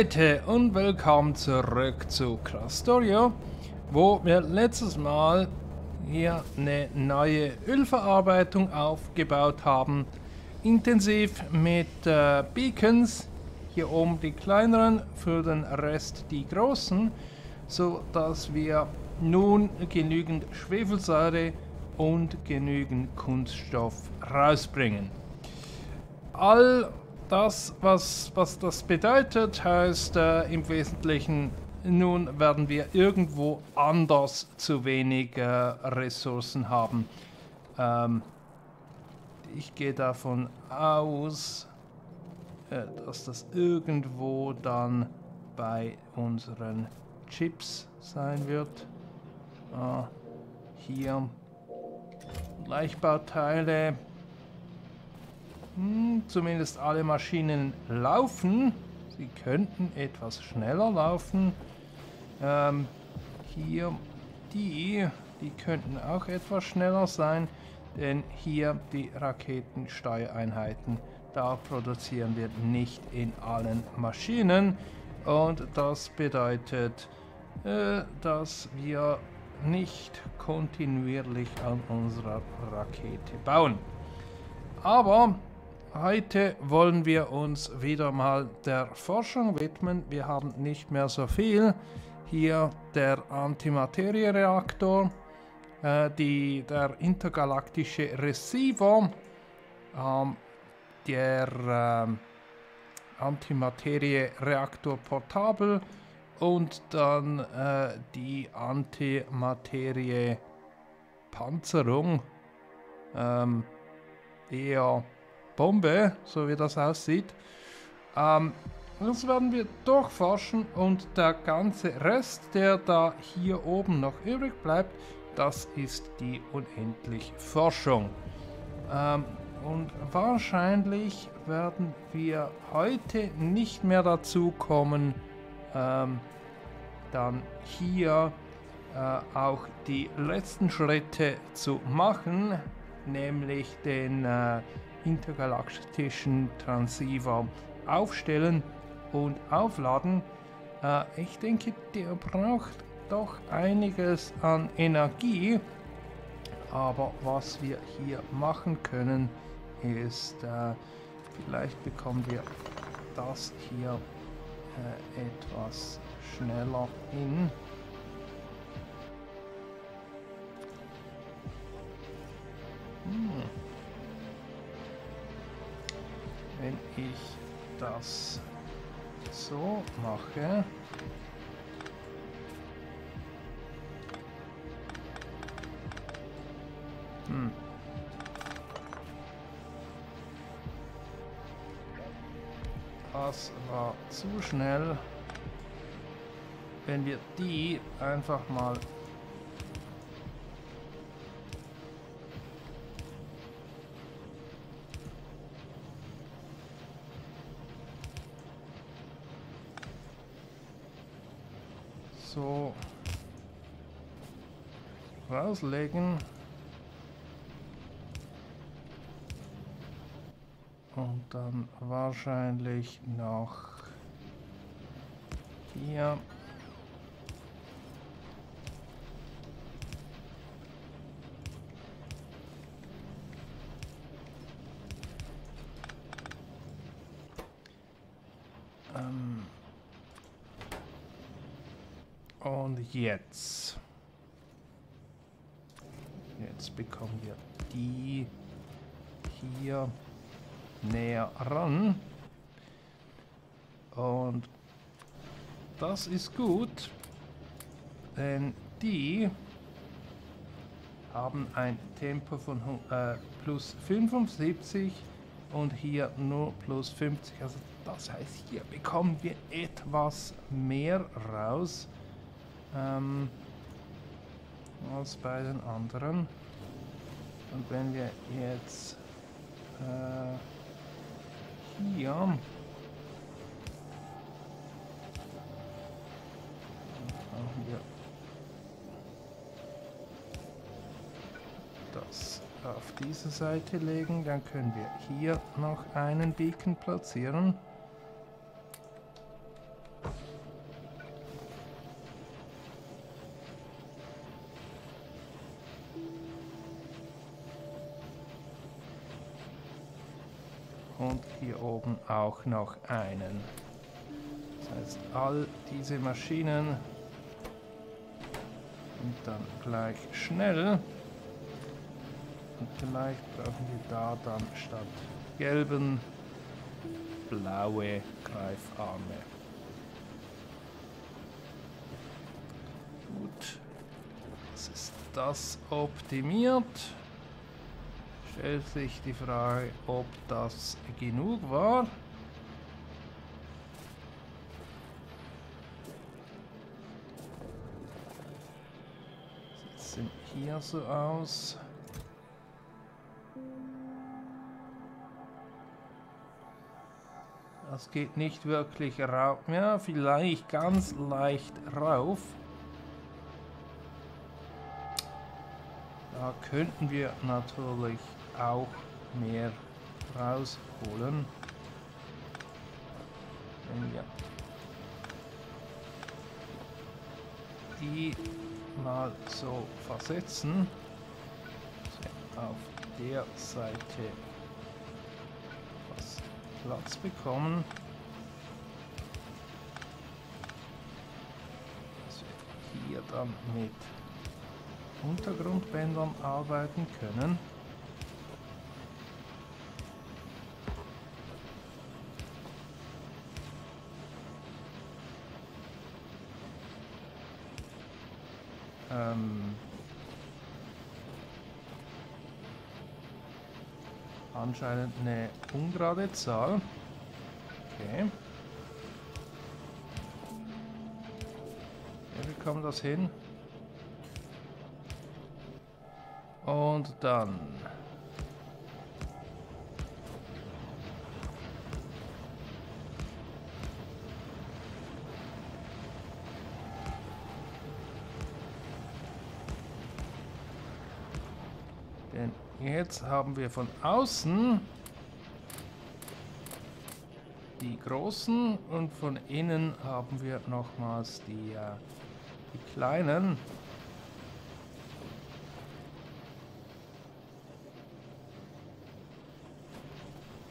Leute und willkommen zurück zu Crastorio, wo wir letztes Mal hier eine neue Ölverarbeitung aufgebaut haben. Intensiv mit äh, Beacons, hier oben die kleineren, für den Rest die großen, so dass wir nun genügend Schwefelsäure und genügend Kunststoff rausbringen. All das, was, was das bedeutet, heißt äh, im Wesentlichen, nun werden wir irgendwo anders zu wenig äh, Ressourcen haben. Ähm, ich gehe davon aus, äh, dass das irgendwo dann bei unseren Chips sein wird. Ah, hier Leichtbauteile hm, zumindest alle Maschinen laufen. Sie könnten etwas schneller laufen. Ähm, hier die, die könnten auch etwas schneller sein, denn hier die Raketensteuereinheiten, da produzieren wir nicht in allen Maschinen und das bedeutet, äh, dass wir nicht kontinuierlich an unserer Rakete bauen. Aber Heute wollen wir uns wieder mal der Forschung widmen. Wir haben nicht mehr so viel. Hier der Antimaterie-Reaktor, äh, der intergalaktische Receiver, ähm, der äh, Antimaterie-Reaktor portabel und dann äh, die Antimaterie-Panzerung. Ähm, eher Bombe, so wie das aussieht. Ähm, das werden wir durchforschen und der ganze Rest, der da hier oben noch übrig bleibt, das ist die unendliche Forschung. Ähm, und wahrscheinlich werden wir heute nicht mehr dazu kommen, ähm, dann hier äh, auch die letzten Schritte zu machen, nämlich den äh, intergalaktischen Transceiver aufstellen und aufladen. Äh, ich denke, der braucht doch einiges an Energie. Aber was wir hier machen können, ist, äh, vielleicht bekommen wir das hier äh, etwas schneller hin. Hm wenn ich das so mache, hm. Das war zu schnell. Wenn wir die einfach mal rauslegen. Und dann wahrscheinlich noch hier. Ähm und jetzt. Jetzt bekommen wir die hier näher ran. Und das ist gut, denn die haben ein Tempo von äh, plus 75 und hier nur plus 50. Also das heißt, hier bekommen wir etwas mehr raus ähm, als bei den anderen. Und wenn wir jetzt äh, hier das auf diese Seite legen, dann können wir hier noch einen Beacon platzieren. Oben auch noch einen. Das heißt, all diese Maschinen und dann gleich schnell. Und vielleicht brauchen wir da dann statt gelben blaue Greifarme. Gut, das ist das optimiert. Stellt sich die Frage, ob das genug war. Sieht hier so aus. Das geht nicht wirklich rauf. Ja, vielleicht ganz leicht rauf. Da könnten wir natürlich auch mehr rausholen. Wenn wir die mal so versetzen, auf der Seite Platz bekommen. Dass wir hier dann mit Untergrundbändern arbeiten können. Ähm anscheinend eine ungerade Zahl. Okay. Ja, wir kommen das hin. Und dann... Jetzt haben wir von außen die großen und von innen haben wir nochmals die, äh, die kleinen.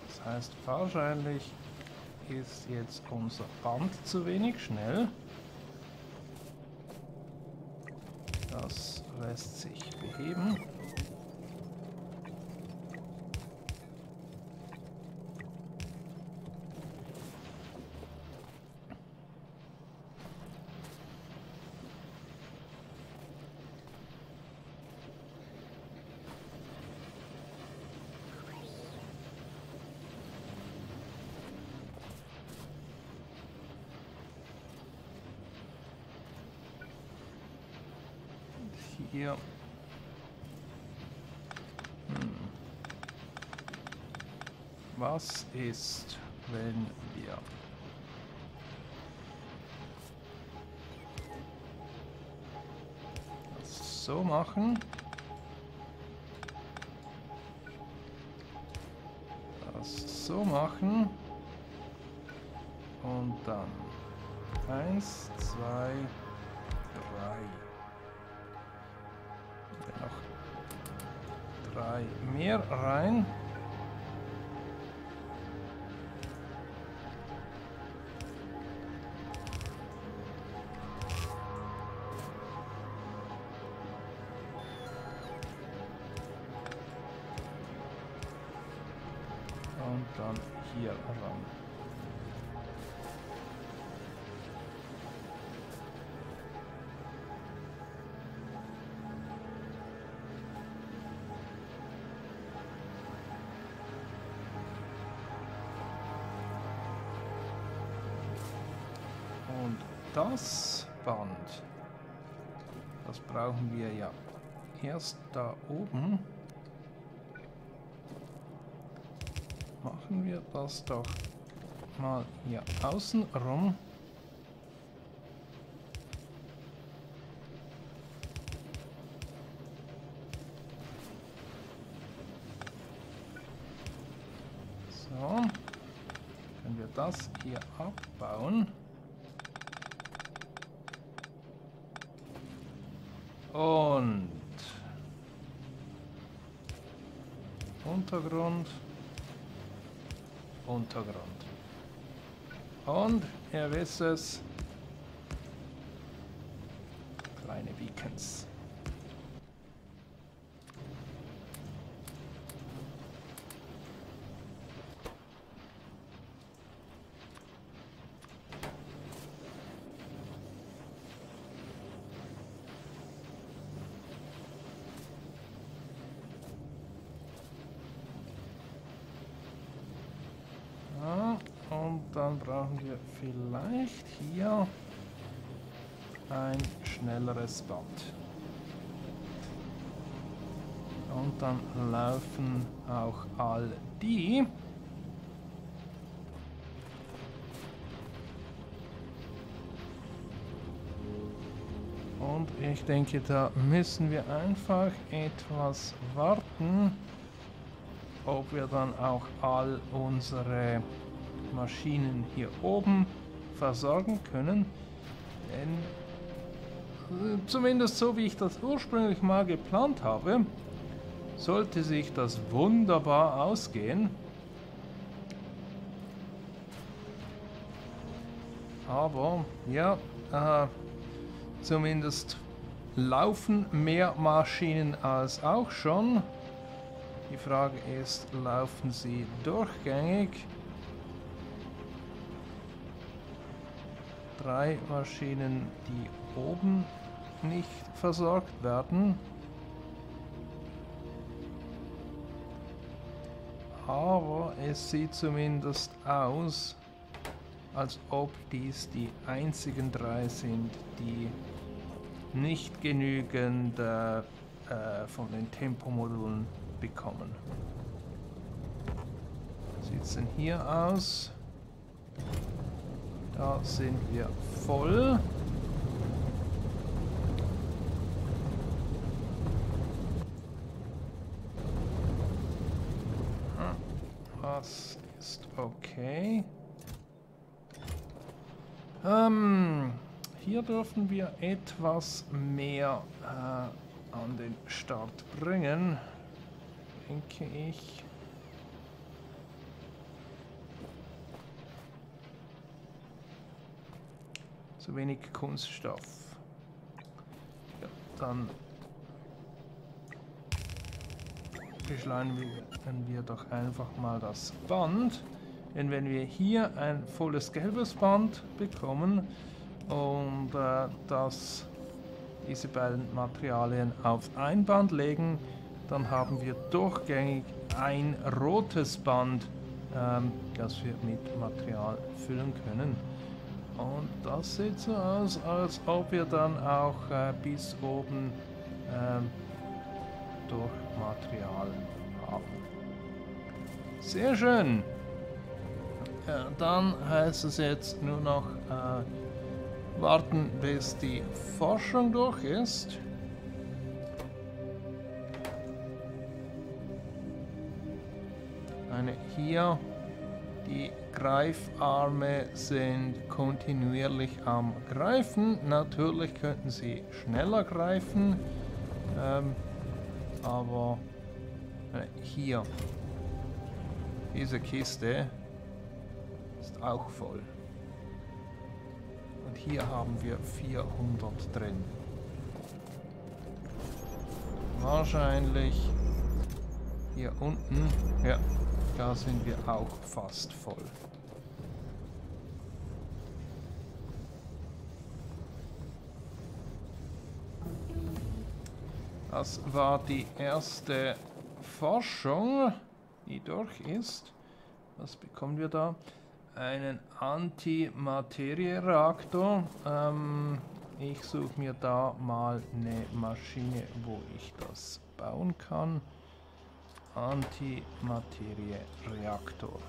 Das heißt, wahrscheinlich ist jetzt unser Band zu wenig schnell. Das lässt sich beheben. Hier. Hm. Was ist, wenn wir das so machen? Das so machen und dann eins, zwei, mehr rein. Und dann hier ran. Brauchen wir ja erst da oben. Machen wir das doch mal hier außen rum. So, können wir das hier abbauen. Und Untergrund Untergrund. Und, ihr wisst es, kleine Beacons. Dann brauchen wir vielleicht hier ein schnelleres Band. Und dann laufen auch all die. Und ich denke, da müssen wir einfach etwas warten, ob wir dann auch all unsere Maschinen hier oben versorgen können. Denn äh, zumindest so wie ich das ursprünglich mal geplant habe, sollte sich das wunderbar ausgehen. Aber ja, äh, zumindest laufen mehr Maschinen als auch schon. Die Frage ist, laufen sie durchgängig? Drei Maschinen, die oben nicht versorgt werden. Aber es sieht zumindest aus, als ob dies die einzigen drei sind, die nicht genügend äh, von den Tempomodulen bekommen. Sieht es denn hier aus? Da sind wir voll. Das ist okay. Ähm, hier dürfen wir etwas mehr äh, an den Start bringen, denke ich. Zu wenig Kunststoff. Ja, dann beschleunigen wir doch einfach mal das Band. Denn wenn wir hier ein volles gelbes Band bekommen und äh, das, diese beiden Materialien auf ein Band legen, dann haben wir durchgängig ein rotes Band, ähm, das wir mit Material füllen können. Und das sieht so aus, als ob wir dann auch äh, bis oben ähm, durch Material haben. Sehr schön. Ja, dann heißt es jetzt nur noch äh, warten, bis die Forschung durch ist. Eine hier die Greifarme sind kontinuierlich am Greifen. Natürlich könnten sie schneller greifen, ähm, aber äh, hier, diese Kiste ist auch voll. Und hier haben wir 400 drin. Wahrscheinlich hier unten, ja, da sind wir auch fast voll. Das war die erste Forschung, die durch ist. Was bekommen wir da? Einen Antimaterie-Reaktor. Ähm, ich suche mir da mal eine Maschine, wo ich das bauen kann. Antimaterie-Reaktor.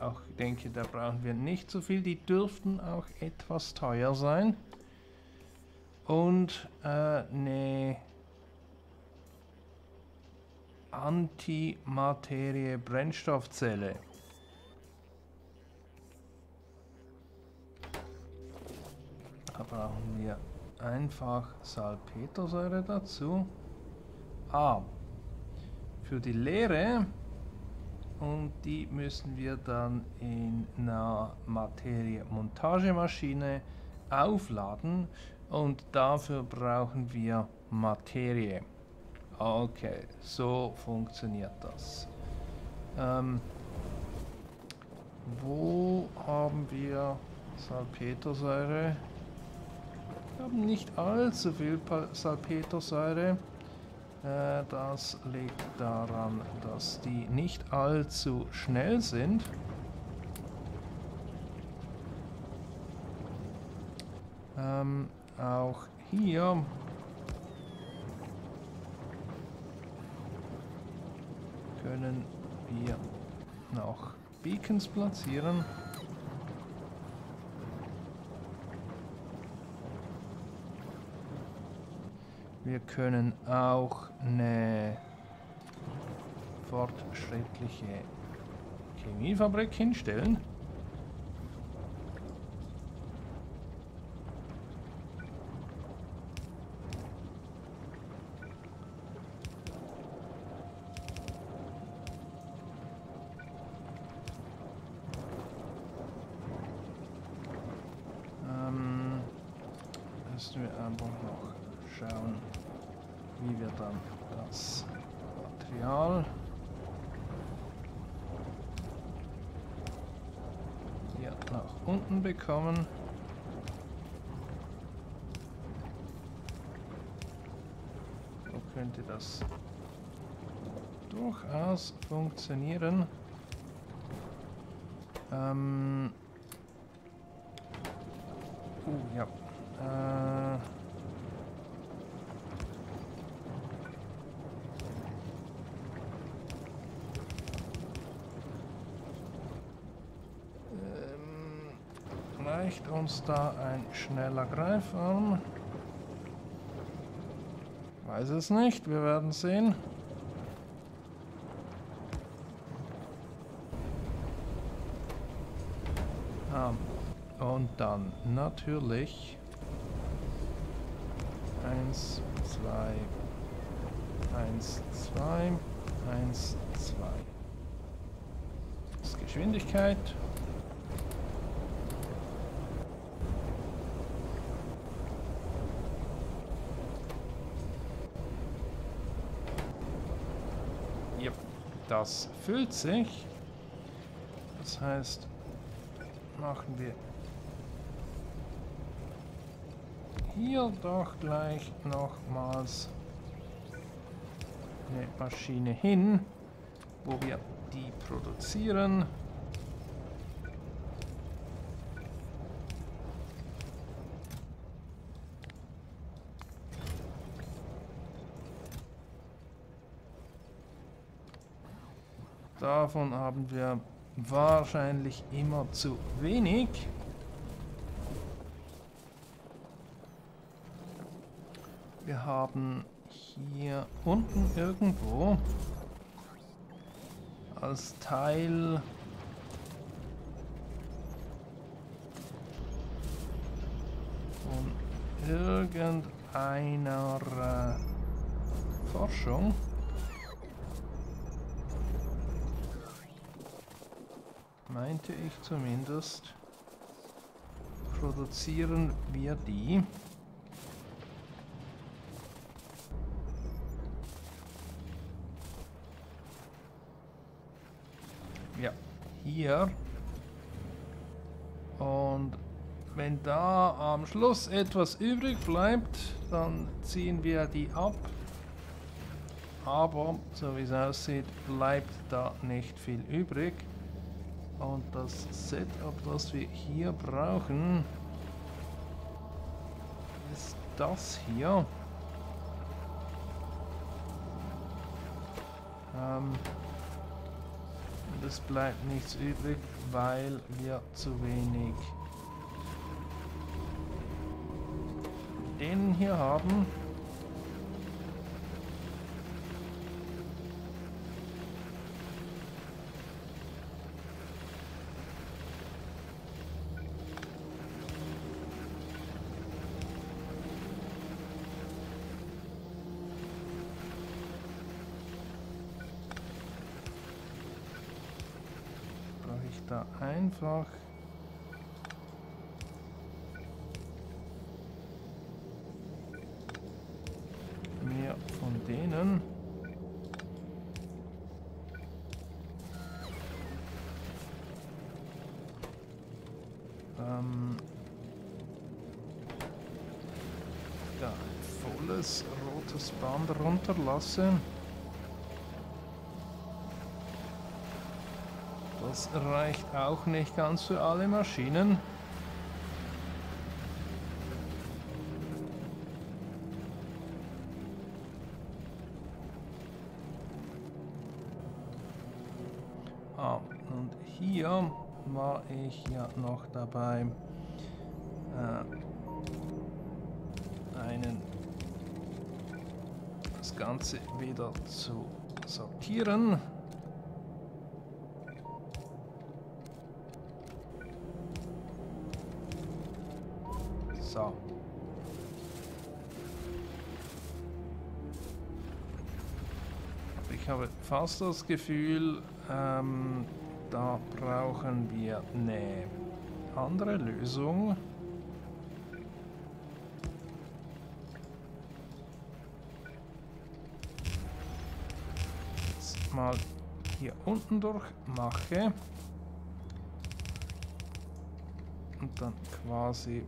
Auch denke, da brauchen wir nicht so viel. Die dürften auch etwas teuer sein. Und äh, eine Antimaterie-Brennstoffzelle. Da brauchen wir einfach Salpetersäure dazu. A für die Leere und die müssen wir dann in einer Materie-Montagemaschine aufladen und dafür brauchen wir Materie. Okay, so funktioniert das. Ähm, wo haben wir Salpetersäure? Wir haben nicht allzu viel Salpetersäure. Äh, das liegt daran, dass die nicht allzu schnell sind. Ähm, auch hier können wir noch Beacons platzieren. Wir können auch eine fortschrittliche Chemiefabrik hinstellen. Ähm, müssen wir einfach noch schauen, wie wir dann das Material hier nach unten bekommen. So könnte das durchaus funktionieren. Ähm uh, ja. Äh reicht uns da ein schneller Greifarm? Weiß es nicht, wir werden sehen. Ah, und dann natürlich 1, 2, 1, 2, 1, 2. Das Geschwindigkeit. Das füllt sich. Das heißt, machen wir hier doch gleich nochmals eine Maschine hin, wo wir die produzieren. Davon haben wir wahrscheinlich immer zu wenig. Wir haben hier unten irgendwo als Teil von irgendeiner Forschung meinte ich zumindest, produzieren wir die. Ja, hier. Und wenn da am Schluss etwas übrig bleibt, dann ziehen wir die ab. Aber, so wie es aussieht, bleibt da nicht viel übrig. Und das Setup, das wir hier brauchen, ist das hier. Ähm, und es bleibt nichts übrig, weil wir zu wenig den hier haben. Da einfach mehr von denen. Ähm, da ein volles rotes Band runterlassen. Reicht auch nicht ganz für alle Maschinen. Ah, und hier war ich ja noch dabei, äh, einen das Ganze wieder zu sortieren. So. Ich habe fast das Gefühl, ähm, da brauchen wir eine andere Lösung. Jetzt mal hier unten durch mache. Und dann quasi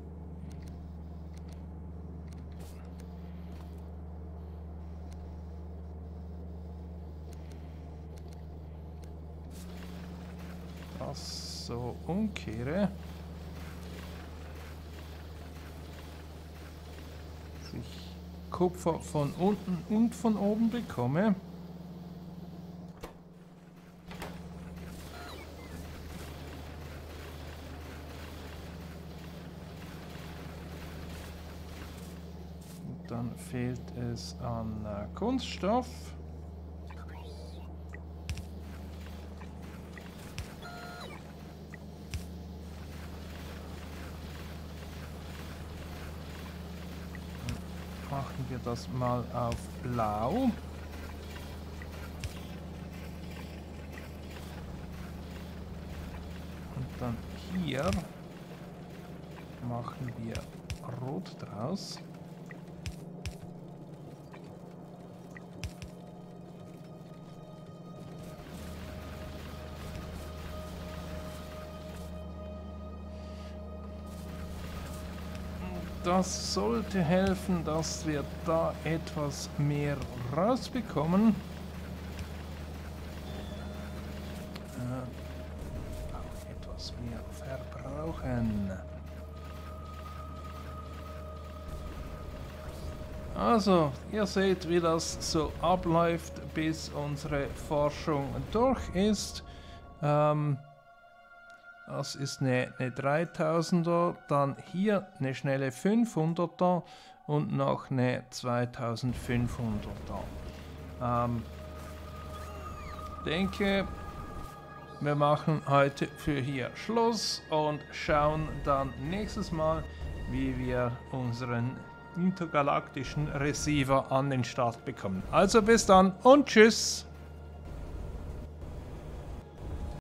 das so umkehre. Dass ich Kupfer von unten und von oben bekomme. Dann fehlt es an äh, Kunststoff. Machen wir das mal auf blau. Und dann hier machen wir rot draus. Das sollte helfen, dass wir da etwas mehr rausbekommen. Äh, auch etwas mehr verbrauchen. Also, ihr seht, wie das so abläuft, bis unsere Forschung durch ist. Ähm, das ist eine, eine 3000er, dann hier eine schnelle 500er und noch eine 2500er. Ähm, denke, wir machen heute für hier Schluss und schauen dann nächstes Mal, wie wir unseren intergalaktischen Receiver an den Start bekommen. Also bis dann und tschüss!